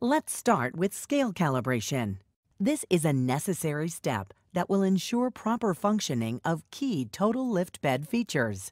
Let's start with scale calibration. This is a necessary step that will ensure proper functioning of key total lift bed features.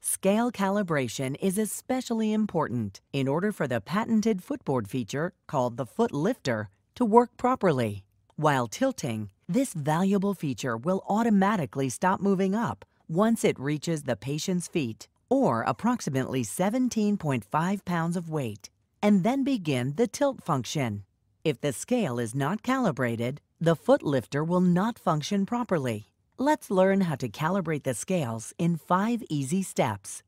Scale calibration is especially important in order for the patented footboard feature, called the foot lifter, to work properly. While tilting, this valuable feature will automatically stop moving up once it reaches the patient's feet, or approximately 17.5 pounds of weight, and then begin the tilt function. If the scale is not calibrated, the foot lifter will not function properly. Let's learn how to calibrate the scales in five easy steps.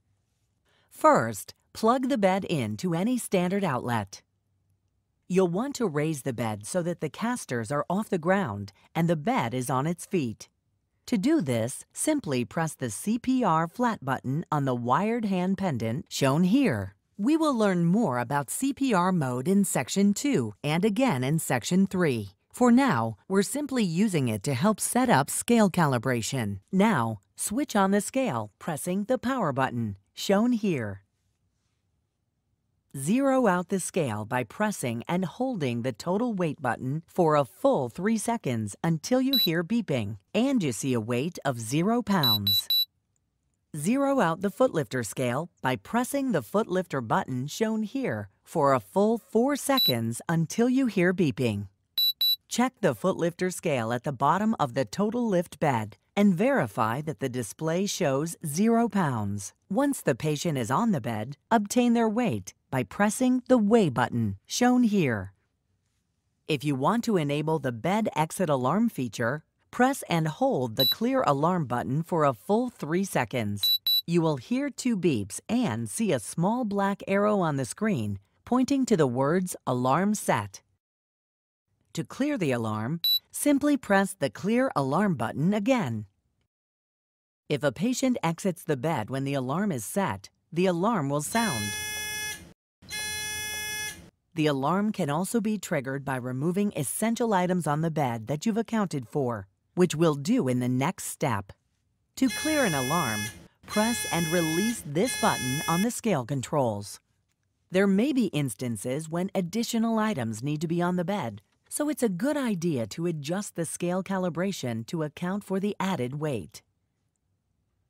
First, plug the bed in to any standard outlet. You'll want to raise the bed so that the casters are off the ground and the bed is on its feet. To do this, simply press the CPR flat button on the wired hand pendant shown here. We will learn more about CPR mode in Section 2 and again in Section 3. For now, we're simply using it to help set up scale calibration. Now, switch on the scale, pressing the power button, shown here. Zero out the scale by pressing and holding the total weight button for a full 3 seconds until you hear beeping and you see a weight of 0 pounds. Zero out the footlifter scale by pressing the footlifter button shown here for a full 4 seconds until you hear beeping. Check the footlifter scale at the bottom of the total lift bed and verify that the display shows zero pounds. Once the patient is on the bed, obtain their weight by pressing the Weigh button, shown here. If you want to enable the bed exit alarm feature, press and hold the clear alarm button for a full three seconds. You will hear two beeps and see a small black arrow on the screen pointing to the words Alarm Set. To clear the alarm, simply press the Clear Alarm button again. If a patient exits the bed when the alarm is set, the alarm will sound. The alarm can also be triggered by removing essential items on the bed that you've accounted for, which we'll do in the next step. To clear an alarm, press and release this button on the scale controls. There may be instances when additional items need to be on the bed, so it's a good idea to adjust the scale calibration to account for the added weight.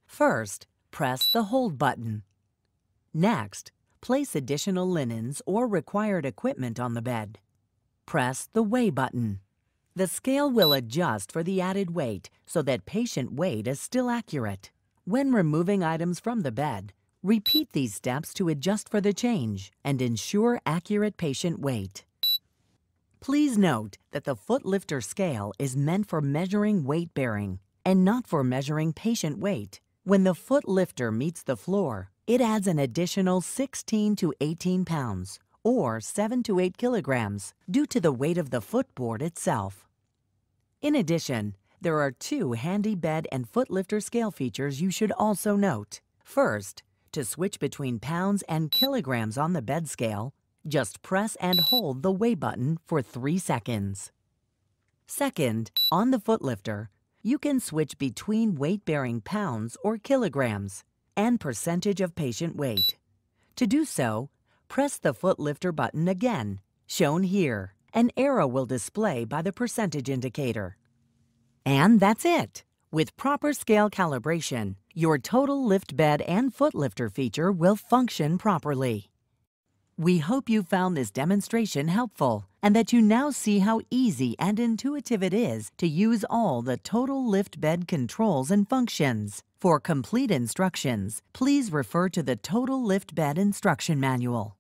First, press the Hold button. Next, place additional linens or required equipment on the bed. Press the Weigh button. The scale will adjust for the added weight so that patient weight is still accurate. When removing items from the bed, repeat these steps to adjust for the change and ensure accurate patient weight. Please note that the foot lifter scale is meant for measuring weight bearing and not for measuring patient weight. When the foot lifter meets the floor, it adds an additional 16 to 18 pounds, or 7 to 8 kilograms, due to the weight of the footboard itself. In addition, there are two handy bed and foot lifter scale features you should also note. First, to switch between pounds and kilograms on the bed scale, just press and hold the weigh button for 3 seconds. Second, on the foot lifter, you can switch between weight-bearing pounds or kilograms and percentage of patient weight. To do so, press the foot lifter button again, shown here. An arrow will display by the percentage indicator. And that's it. With proper scale calibration, your total lift bed and foot lifter feature will function properly. We hope you found this demonstration helpful and that you now see how easy and intuitive it is to use all the total lift bed controls and functions. For complete instructions, please refer to the Total Lift Bed Instruction Manual.